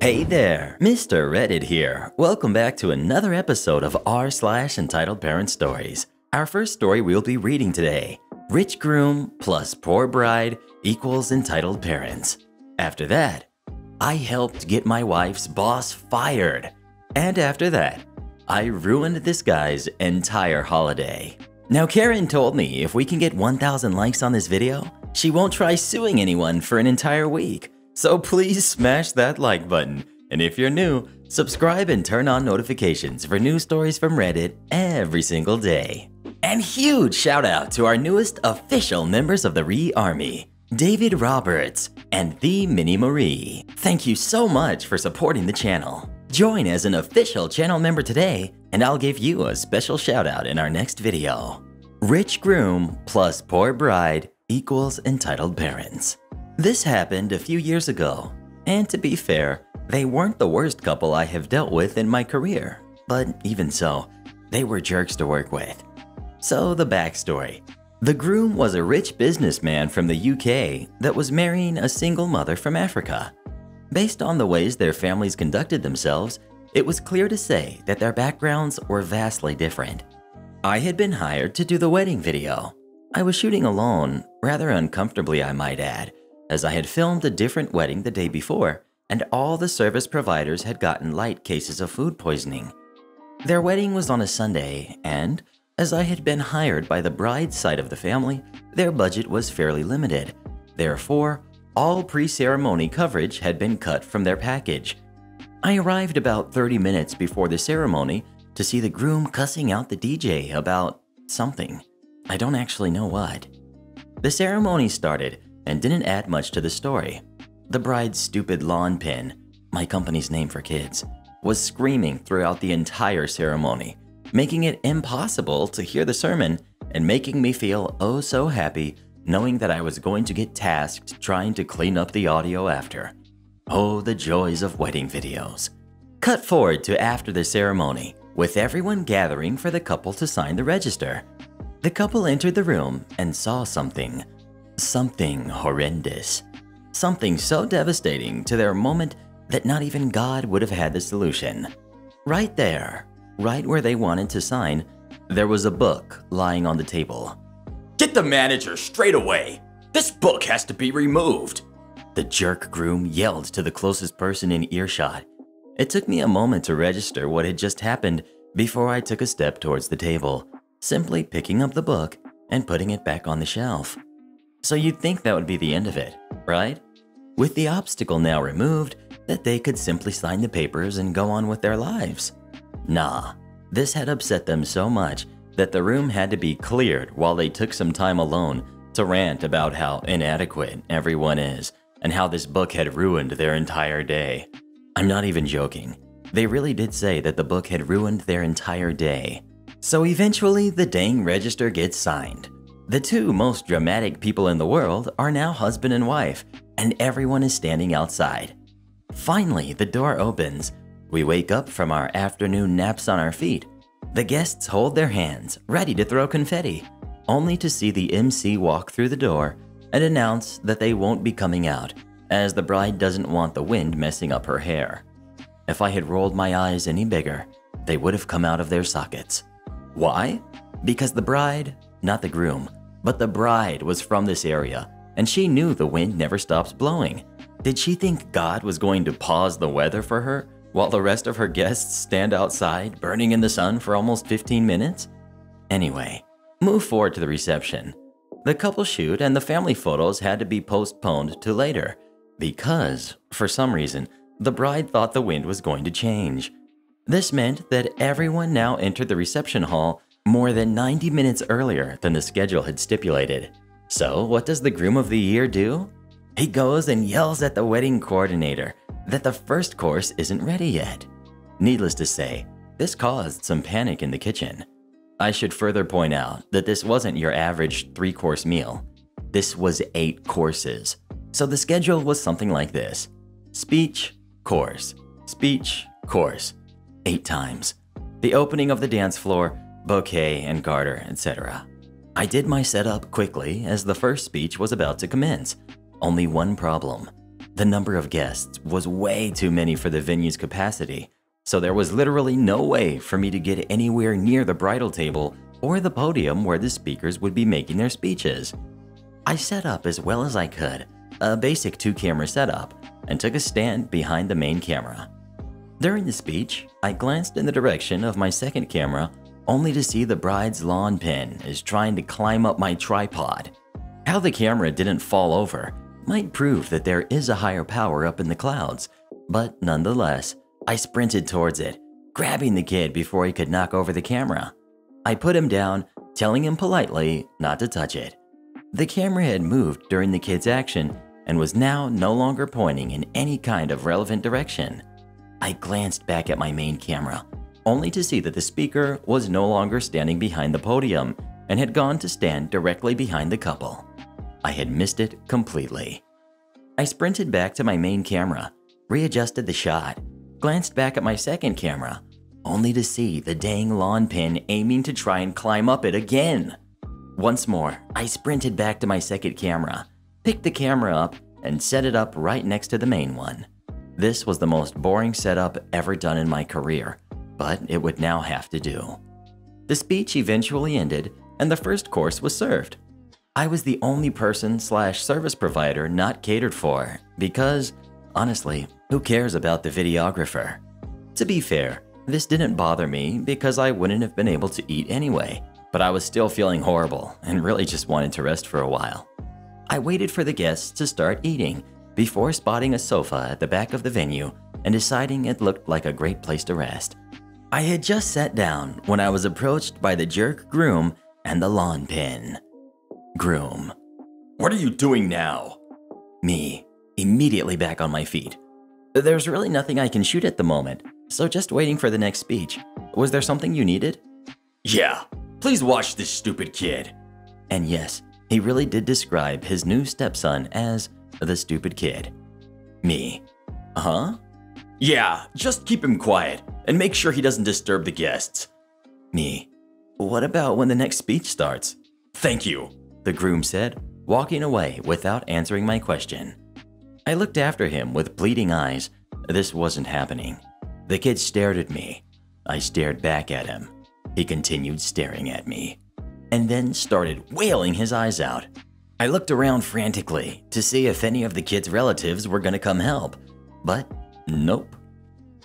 Hey there, Mr. Reddit here. Welcome back to another episode of r slash entitled parent stories. Our first story we'll be reading today: Rich groom plus poor bride equals entitled parents. After that, I helped get my wife's boss fired. And after that, I ruined this guy's entire holiday. Now, Karen told me if we can get 1,000 likes on this video, she won't try suing anyone for an entire week. So please smash that like button. And if you're new, subscribe and turn on notifications for new stories from Reddit every single day. And huge shout out to our newest official members of the Re Army, David Roberts and The Mini Marie. Thank you so much for supporting the channel. Join as an official channel member today, and I'll give you a special shout out in our next video. Rich groom plus poor bride equals entitled parents. This happened a few years ago, and to be fair, they weren't the worst couple I have dealt with in my career. But even so, they were jerks to work with. So, the backstory the groom was a rich businessman from the UK that was marrying a single mother from Africa. Based on the ways their families conducted themselves, it was clear to say that their backgrounds were vastly different. I had been hired to do the wedding video. I was shooting alone, rather uncomfortably, I might add, as I had filmed a different wedding the day before, and all the service providers had gotten light cases of food poisoning. Their wedding was on a Sunday, and as I had been hired by the bride's side of the family, their budget was fairly limited. Therefore, all pre ceremony coverage had been cut from their package. I arrived about 30 minutes before the ceremony to see the groom cussing out the DJ about something. I don't actually know what. The ceremony started, and didn't add much to the story. The bride's stupid lawn pin, my company's name for kids, was screaming throughout the entire ceremony, making it impossible to hear the sermon and making me feel oh so happy knowing that I was going to get tasked trying to clean up the audio after. Oh, the joys of wedding videos. Cut forward to after the ceremony, with everyone gathering for the couple to sign the register. The couple entered the room and saw something Something horrendous. Something so devastating to their moment that not even God would have had the solution. Right there, right where they wanted to sign, there was a book lying on the table. Get the manager straight away! This book has to be removed! The jerk groom yelled to the closest person in earshot. It took me a moment to register what had just happened before I took a step towards the table, simply picking up the book and putting it back on the shelf. So you'd think that would be the end of it, right? With the obstacle now removed, that they could simply sign the papers and go on with their lives. Nah, this had upset them so much that the room had to be cleared while they took some time alone to rant about how inadequate everyone is and how this book had ruined their entire day. I'm not even joking. They really did say that the book had ruined their entire day. So eventually, the dang register gets signed. The two most dramatic people in the world are now husband and wife, and everyone is standing outside. Finally, the door opens. We wake up from our afternoon naps on our feet. The guests hold their hands, ready to throw confetti, only to see the MC walk through the door and announce that they won't be coming out, as the bride doesn't want the wind messing up her hair. If I had rolled my eyes any bigger, they would have come out of their sockets. Why? Because the bride, not the groom, but the bride was from this area, and she knew the wind never stops blowing. Did she think God was going to pause the weather for her while the rest of her guests stand outside burning in the sun for almost 15 minutes? Anyway, move forward to the reception. The couple shoot and the family photos had to be postponed to later because, for some reason, the bride thought the wind was going to change. This meant that everyone now entered the reception hall more than 90 minutes earlier than the schedule had stipulated. So, what does the groom of the year do? He goes and yells at the wedding coordinator that the first course isn't ready yet. Needless to say, this caused some panic in the kitchen. I should further point out that this wasn't your average three course meal. This was eight courses. So the schedule was something like this speech, course, speech, course, eight times. The opening of the dance floor, bouquet and garter, etc. I did my setup quickly as the first speech was about to commence. Only one problem. The number of guests was way too many for the venue's capacity, so there was literally no way for me to get anywhere near the bridal table or the podium where the speakers would be making their speeches. I set up as well as I could, a basic two camera setup, and took a stand behind the main camera. During the speech, I glanced in the direction of my second camera only to see the bride's lawn pin is trying to climb up my tripod. How the camera didn't fall over might prove that there is a higher power up in the clouds, but nonetheless, I sprinted towards it, grabbing the kid before he could knock over the camera. I put him down, telling him politely not to touch it. The camera had moved during the kid's action and was now no longer pointing in any kind of relevant direction. I glanced back at my main camera, only to see that the speaker was no longer standing behind the podium and had gone to stand directly behind the couple. I had missed it completely. I sprinted back to my main camera, readjusted the shot, glanced back at my second camera, only to see the dang lawn pin aiming to try and climb up it again. Once more, I sprinted back to my second camera, picked the camera up, and set it up right next to the main one. This was the most boring setup ever done in my career, but it would now have to do. The speech eventually ended, and the first course was served. I was the only person slash service provider not catered for because, honestly, who cares about the videographer? To be fair, this didn't bother me because I wouldn't have been able to eat anyway, but I was still feeling horrible and really just wanted to rest for a while. I waited for the guests to start eating before spotting a sofa at the back of the venue and deciding it looked like a great place to rest. I had just sat down when I was approached by the jerk groom and the lawn pin. Groom. What are you doing now? Me, immediately back on my feet. There's really nothing I can shoot at the moment, so just waiting for the next speech. Was there something you needed? Yeah, please watch this stupid kid. And yes, he really did describe his new stepson as the stupid kid. Me. Huh? Yeah, just keep him quiet and make sure he doesn't disturb the guests. Me. What about when the next speech starts? Thank you the groom said, walking away without answering my question. I looked after him with bleeding eyes. This wasn't happening. The kid stared at me. I stared back at him. He continued staring at me, and then started wailing his eyes out. I looked around frantically to see if any of the kid's relatives were gonna come help, but nope.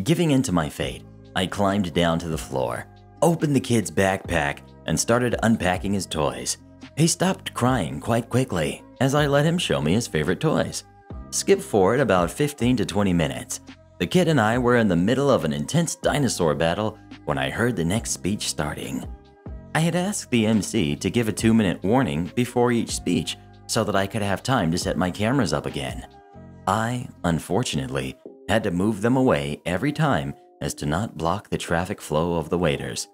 Giving in to my fate, I climbed down to the floor, opened the kid's backpack, and started unpacking his toys. He stopped crying quite quickly as I let him show me his favorite toys. Skip forward about 15 to 20 minutes. The kid and I were in the middle of an intense dinosaur battle when I heard the next speech starting. I had asked the MC to give a two minute warning before each speech so that I could have time to set my cameras up again. I, unfortunately, had to move them away every time as to not block the traffic flow of the waiters.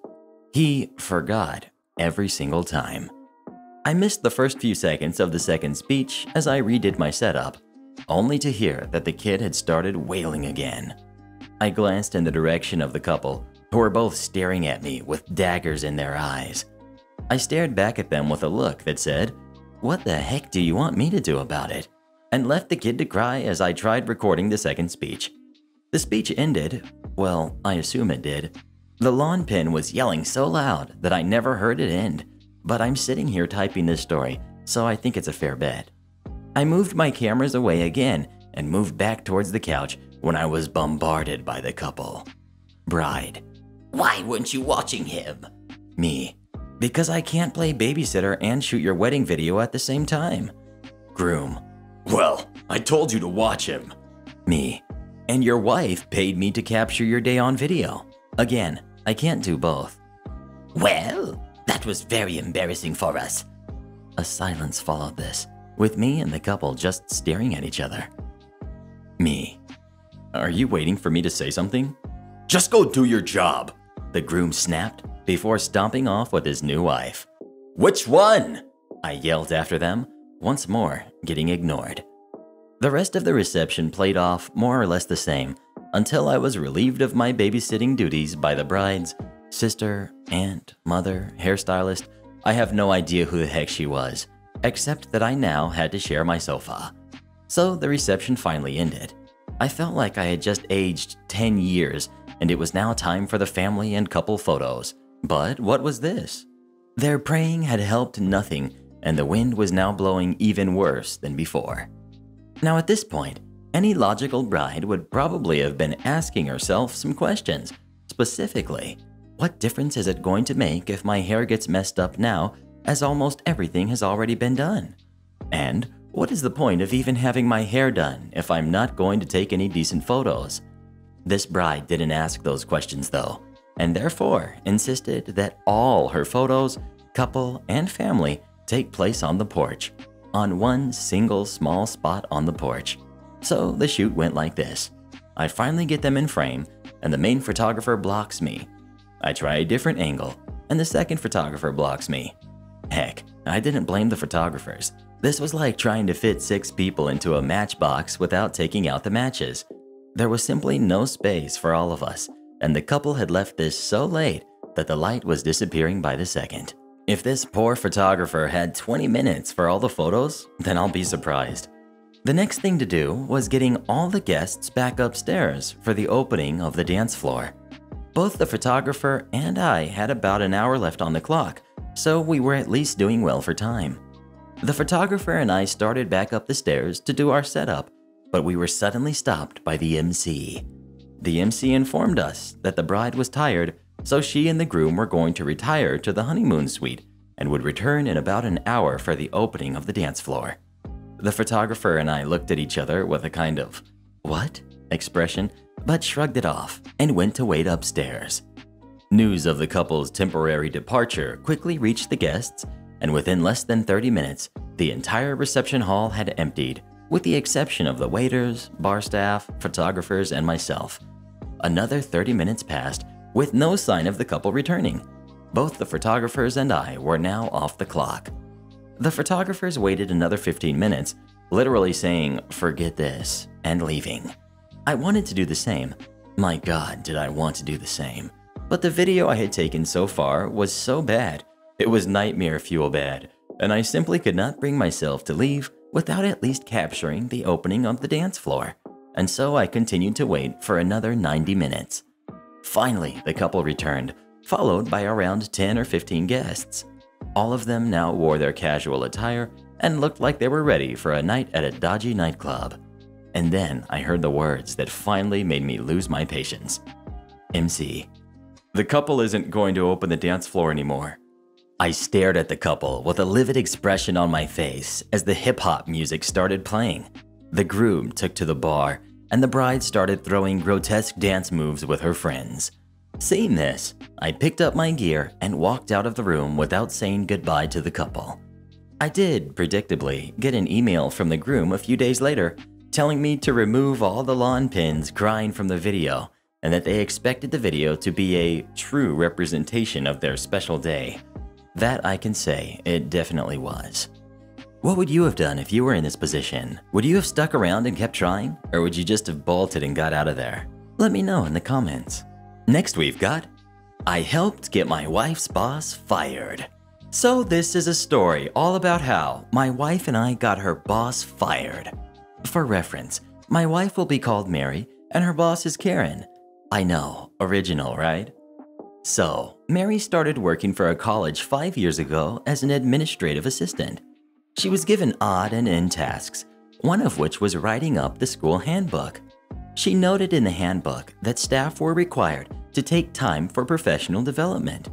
He forgot every single time. I missed the first few seconds of the second speech as I redid my setup, only to hear that the kid had started wailing again. I glanced in the direction of the couple, who were both staring at me with daggers in their eyes. I stared back at them with a look that said, What the heck do you want me to do about it? And left the kid to cry as I tried recording the second speech. The speech ended, well, I assume it did. The lawn pin was yelling so loud that I never heard it end but I'm sitting here typing this story, so I think it's a fair bet. I moved my cameras away again and moved back towards the couch when I was bombarded by the couple. Bride. Why weren't you watching him? Me. Because I can't play babysitter and shoot your wedding video at the same time. Groom. Well, I told you to watch him. Me. And your wife paid me to capture your day on video. Again, I can't do both. Well, that was very embarrassing for us. A silence followed this, with me and the couple just staring at each other. Me. Are you waiting for me to say something? Just go do your job, the groom snapped before stomping off with his new wife. Which one? I yelled after them, once more getting ignored. The rest of the reception played off more or less the same until I was relieved of my babysitting duties by the brides sister, aunt, mother, hairstylist. I have no idea who the heck she was, except that I now had to share my sofa. So the reception finally ended. I felt like I had just aged 10 years and it was now time for the family and couple photos. But what was this? Their praying had helped nothing, and the wind was now blowing even worse than before. Now, at this point, any logical bride would probably have been asking herself some questions. Specifically, what difference is it going to make if my hair gets messed up now, as almost everything has already been done? And what is the point of even having my hair done if I'm not going to take any decent photos? This bride didn't ask those questions though, and therefore insisted that all her photos, couple, and family take place on the porch, on one single small spot on the porch. So the shoot went like this. I finally get them in frame, and the main photographer blocks me. I try a different angle, and the second photographer blocks me. Heck, I didn't blame the photographers. This was like trying to fit six people into a matchbox without taking out the matches. There was simply no space for all of us, and the couple had left this so late that the light was disappearing by the second. If this poor photographer had 20 minutes for all the photos, then I'll be surprised. The next thing to do was getting all the guests back upstairs for the opening of the dance floor. Both the photographer and I had about an hour left on the clock, so we were at least doing well for time. The photographer and I started back up the stairs to do our setup, but we were suddenly stopped by the MC. The MC informed us that the bride was tired, so she and the groom were going to retire to the honeymoon suite and would return in about an hour for the opening of the dance floor. The photographer and I looked at each other with a kind of, what? expression, but shrugged it off and went to wait upstairs. News of the couple's temporary departure quickly reached the guests, and within less than 30 minutes, the entire reception hall had emptied, with the exception of the waiters, bar staff, photographers, and myself. Another 30 minutes passed with no sign of the couple returning. Both the photographers and I were now off the clock. The photographers waited another 15 minutes, literally saying, forget this, and leaving. I wanted to do the same. My god, did I want to do the same. But the video I had taken so far was so bad. It was nightmare fuel bad, and I simply could not bring myself to leave without at least capturing the opening of the dance floor. And so I continued to wait for another 90 minutes. Finally, the couple returned, followed by around 10 or 15 guests. All of them now wore their casual attire and looked like they were ready for a night at a dodgy nightclub. And then I heard the words that finally made me lose my patience. MC, the couple isn't going to open the dance floor anymore. I stared at the couple with a livid expression on my face as the hip hop music started playing. The groom took to the bar, and the bride started throwing grotesque dance moves with her friends. Seeing this, I picked up my gear and walked out of the room without saying goodbye to the couple. I did, predictably, get an email from the groom a few days later telling me to remove all the lawn pins crying from the video and that they expected the video to be a true representation of their special day. That I can say it definitely was. What would you have done if you were in this position? Would you have stuck around and kept trying? Or would you just have bolted and got out of there? Let me know in the comments. Next we've got I helped get my wife's boss fired. So this is a story all about how my wife and I got her boss fired. For reference, my wife will be called Mary and her boss is Karen. I know, original, right? So, Mary started working for a college five years ago as an administrative assistant. She was given odd and end tasks, one of which was writing up the school handbook. She noted in the handbook that staff were required to take time for professional development.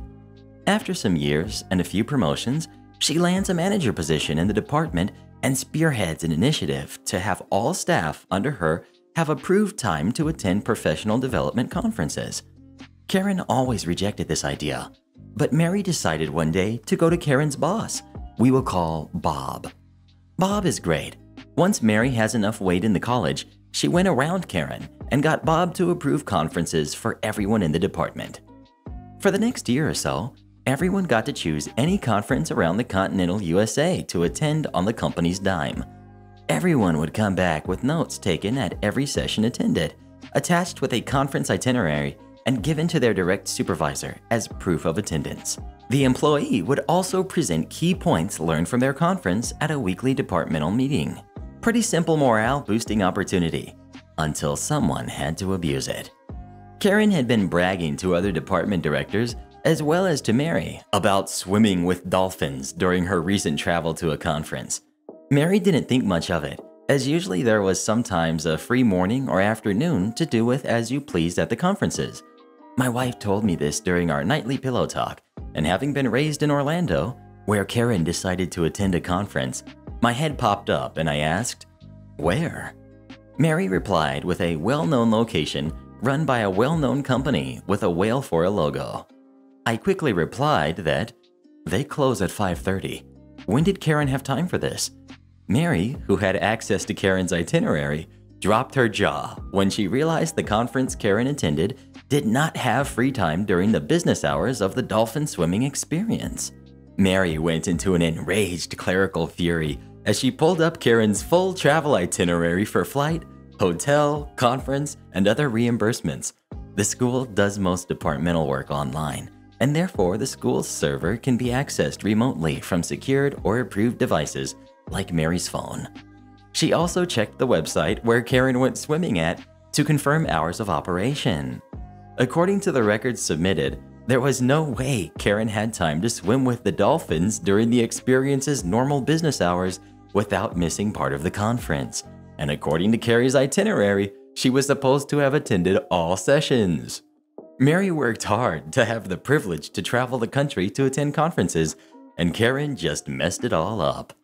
After some years and a few promotions, she lands a manager position in the department and spearheads an initiative to have all staff under her have approved time to attend professional development conferences. Karen always rejected this idea, but Mary decided one day to go to Karen's boss, we will call Bob. Bob is great. Once Mary has enough weight in the college, she went around Karen and got Bob to approve conferences for everyone in the department. For the next year or so, everyone got to choose any conference around the continental USA to attend on the company's dime. Everyone would come back with notes taken at every session attended, attached with a conference itinerary and given to their direct supervisor as proof of attendance. The employee would also present key points learned from their conference at a weekly departmental meeting. Pretty simple morale boosting opportunity until someone had to abuse it. Karen had been bragging to other department directors as well as to Mary about swimming with dolphins during her recent travel to a conference. Mary didn't think much of it, as usually there was sometimes a free morning or afternoon to do with as you pleased at the conferences. My wife told me this during our nightly pillow talk, and having been raised in Orlando, where Karen decided to attend a conference, my head popped up and I asked, Where? Mary replied with a well known location run by a well known company with a whale for a logo. I quickly replied that they close at 5:30. When did Karen have time for this? Mary, who had access to Karen's itinerary, dropped her jaw when she realized the conference Karen attended did not have free time during the business hours of the dolphin swimming experience. Mary went into an enraged clerical fury as she pulled up Karen's full travel itinerary for flight, hotel, conference, and other reimbursements. The school does most departmental work online, and therefore the school's server can be accessed remotely from secured or approved devices like Mary's phone. She also checked the website where Karen went swimming at to confirm hours of operation. According to the records submitted, there was no way Karen had time to swim with the dolphins during the experience's normal business hours without missing part of the conference. And according to Carrie's itinerary, she was supposed to have attended all sessions. Mary worked hard to have the privilege to travel the country to attend conferences, and Karen just messed it all up.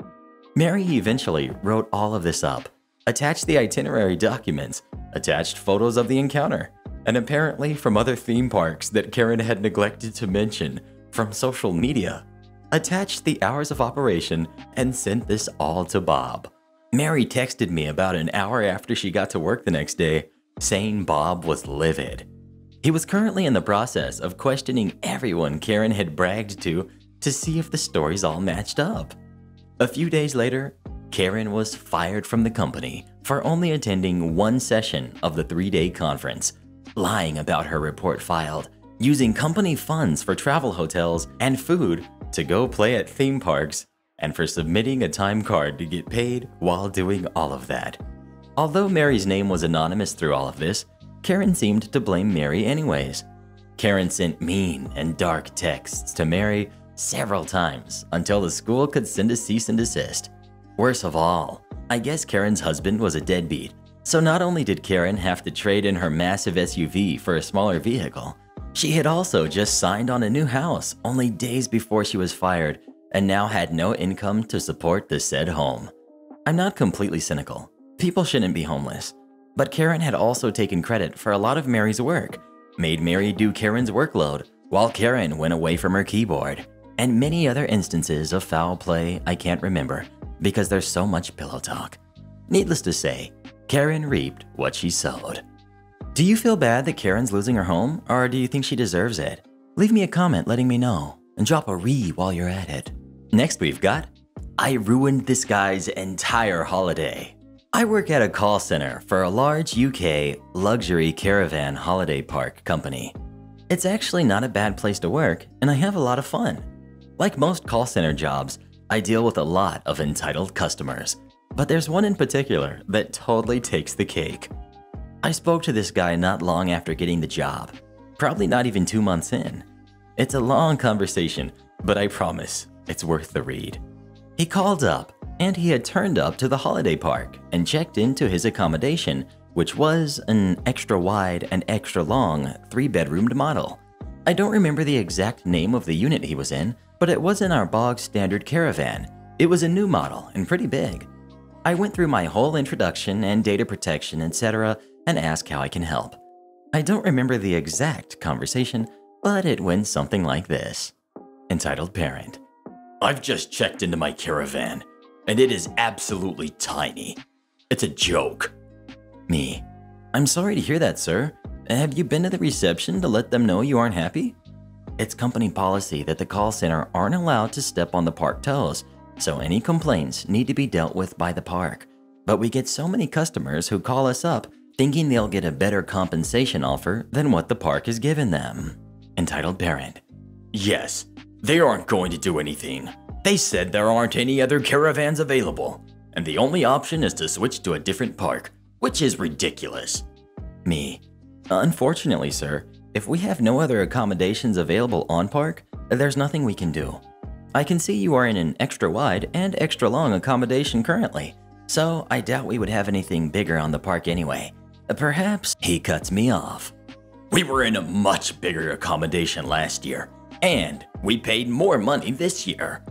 Mary eventually wrote all of this up, attached the itinerary documents, attached photos of the encounter, and apparently from other theme parks that Karen had neglected to mention from social media, attached the hours of operation, and sent this all to Bob. Mary texted me about an hour after she got to work the next day, saying Bob was livid. He was currently in the process of questioning everyone Karen had bragged to to see if the stories all matched up. A few days later, Karen was fired from the company for only attending one session of the three day conference, lying about her report filed, using company funds for travel hotels and food to go play at theme parks, and for submitting a time card to get paid while doing all of that. Although Mary's name was anonymous through all of this, Karen seemed to blame Mary anyways. Karen sent mean and dark texts to Mary several times until the school could send a cease and desist. Worst of all, I guess Karen's husband was a deadbeat, so not only did Karen have to trade in her massive SUV for a smaller vehicle, she had also just signed on a new house only days before she was fired and now had no income to support the said home. I'm not completely cynical. People shouldn't be homeless. But Karen had also taken credit for a lot of Mary's work, made Mary do Karen's workload while Karen went away from her keyboard, and many other instances of foul play I can't remember because there's so much pillow talk. Needless to say, Karen reaped what she sowed. Do you feel bad that Karen's losing her home, or do you think she deserves it? Leave me a comment letting me know, and drop a re while you're at it. Next, we've got I ruined this guy's entire holiday. I work at a call center for a large UK luxury caravan holiday park company. It's actually not a bad place to work, and I have a lot of fun. Like most call center jobs, I deal with a lot of entitled customers, but there's one in particular that totally takes the cake. I spoke to this guy not long after getting the job, probably not even two months in. It's a long conversation, but I promise it's worth the read. He called up, and he had turned up to the holiday park and checked into his accommodation, which was an extra wide and extra long three bedroomed model. I don't remember the exact name of the unit he was in, but it wasn't our bog standard caravan. It was a new model and pretty big. I went through my whole introduction and data protection, etc., and asked how I can help. I don't remember the exact conversation, but it went something like this Entitled Parent I've just checked into my caravan, and it is absolutely tiny. It's a joke. Me. I'm sorry to hear that, sir. Have you been to the reception to let them know you aren't happy? It's company policy that the call center aren't allowed to step on the park toes, so any complaints need to be dealt with by the park. But we get so many customers who call us up thinking they'll get a better compensation offer than what the park has given them. Entitled Parent. Yes, they aren't going to do anything. They said there aren't any other caravans available. and the only option is to switch to a different park, which is ridiculous. Me. Unfortunately, sir, if we have no other accommodations available on park, there's nothing we can do. I can see you are in an extra wide and extra long accommodation currently, so I doubt we would have anything bigger on the park anyway. Perhaps he cuts me off. We were in a much bigger accommodation last year, and we paid more money this year.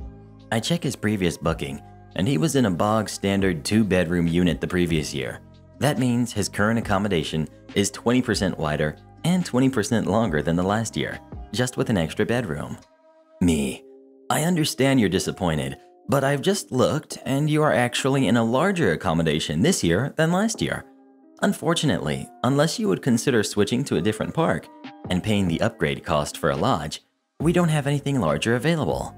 I check his previous booking, and he was in a bog standard two bedroom unit the previous year. That means his current accommodation is 20% wider and 20% longer than the last year, just with an extra bedroom. Me. I understand you're disappointed, but I've just looked and you are actually in a larger accommodation this year than last year. Unfortunately, unless you would consider switching to a different park and paying the upgrade cost for a lodge, we don't have anything larger available.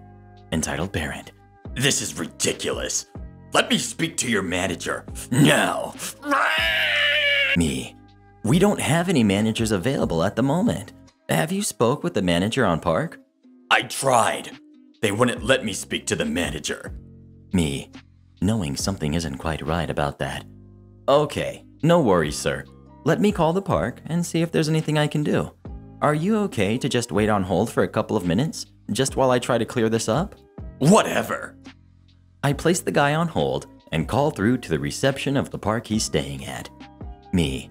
Entitled Parent. This is ridiculous. Let me speak to your manager now. Me. We don't have any managers available at the moment. Have you spoke with the manager on park? I tried. They wouldn't let me speak to the manager. Me. Knowing something isn't quite right about that. Okay, no worries, sir. Let me call the park and see if there's anything I can do. Are you okay to just wait on hold for a couple of minutes, just while I try to clear this up? Whatever. I place the guy on hold and call through to the reception of the park he's staying at. Me.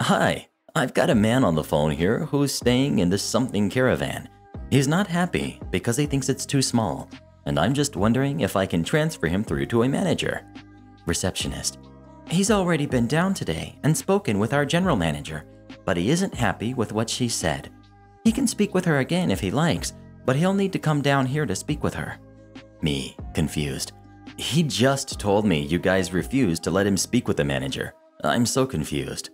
Hi, I've got a man on the phone here who's staying in this something caravan. He's not happy because he thinks it's too small, and I'm just wondering if I can transfer him through to a manager. Receptionist. He's already been down today and spoken with our general manager, but he isn't happy with what she said. He can speak with her again if he likes, but he'll need to come down here to speak with her. Me, confused. He just told me you guys refused to let him speak with the manager. I'm so confused.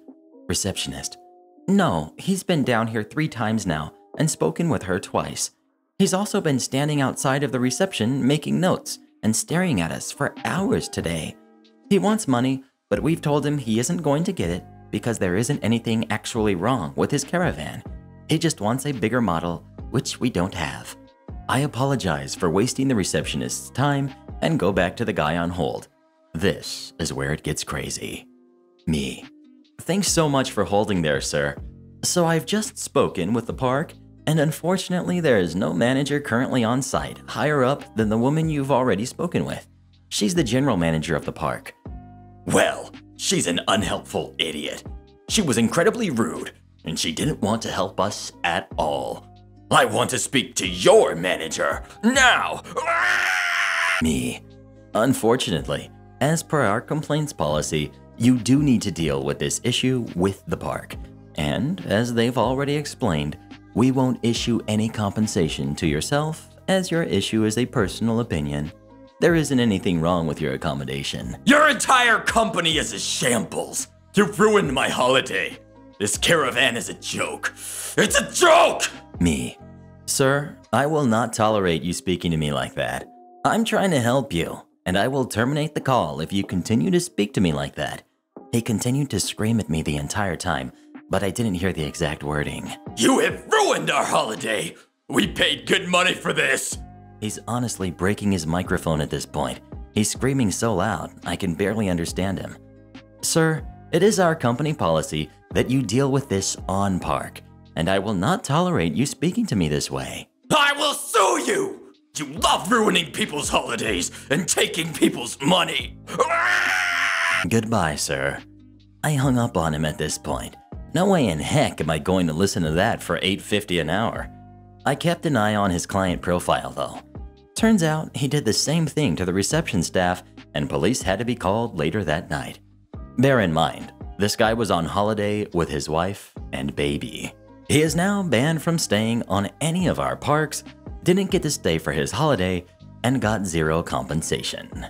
Receptionist. No, he's been down here three times now and spoken with her twice. He's also been standing outside of the reception making notes and staring at us for hours today. He wants money, but we've told him he isn't going to get it because there isn't anything actually wrong with his caravan. He just wants a bigger model, which we don't have. I apologize for wasting the receptionist's time and go back to the guy on hold. This is where it gets crazy. Me. Thanks so much for holding there, sir. So I've just spoken with the park, and unfortunately, there is no manager currently on site higher up than the woman you've already spoken with. She's the general manager of the park. Well, she's an unhelpful idiot. She was incredibly rude, and she didn't want to help us at all. I want to speak to your manager now! Me. Unfortunately, as per our complaints policy, you do need to deal with this issue with the park. And as they've already explained, we won't issue any compensation to yourself as your issue is a personal opinion. There isn't anything wrong with your accommodation. Your entire company is a shambles. You've ruined my holiday. This caravan is a joke. It's a joke! Me. Sir, I will not tolerate you speaking to me like that. I'm trying to help you, and I will terminate the call if you continue to speak to me like that. He continued to scream at me the entire time, but I didn't hear the exact wording. You have ruined our holiday! We paid good money for this! He's honestly breaking his microphone at this point. He's screaming so loud, I can barely understand him. Sir, it is our company policy that you deal with this on park, and I will not tolerate you speaking to me this way. I will sue you! You love ruining people's holidays and taking people's money! Goodbye, sir. I hung up on him at this point. No way in heck am I going to listen to that for 8.50 an hour. I kept an eye on his client profile though. Turns out he did the same thing to the reception staff, and police had to be called later that night. Bear in mind, this guy was on holiday with his wife and baby. He is now banned from staying on any of our parks, didn't get to stay for his holiday, and got zero compensation.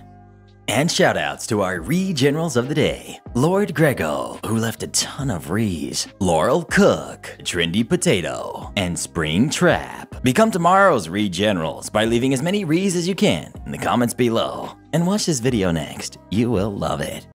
And shoutouts to our Re Generals of the day Lord Grego, who left a ton of Rees, Laurel Cook, Trendy Potato, and Spring Trap. Become tomorrow's Re Generals by leaving as many Rees as you can in the comments below. And watch this video next, you will love it.